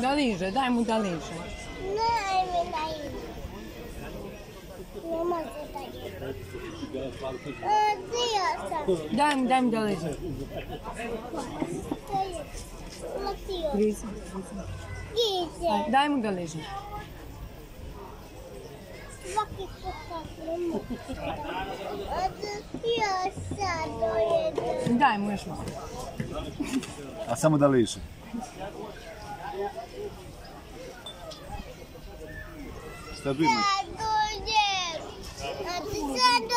Da liže, daj mu da liže. Ne, mi da ide. Ne može da ide. E. Daj mu, daj mu da liže. Grizi. Ide. Daj mu da liže. Svaki puta ne mogu. Ja sad dojedem. Daj mu još malo. A samo da liže. Stabilno. Sad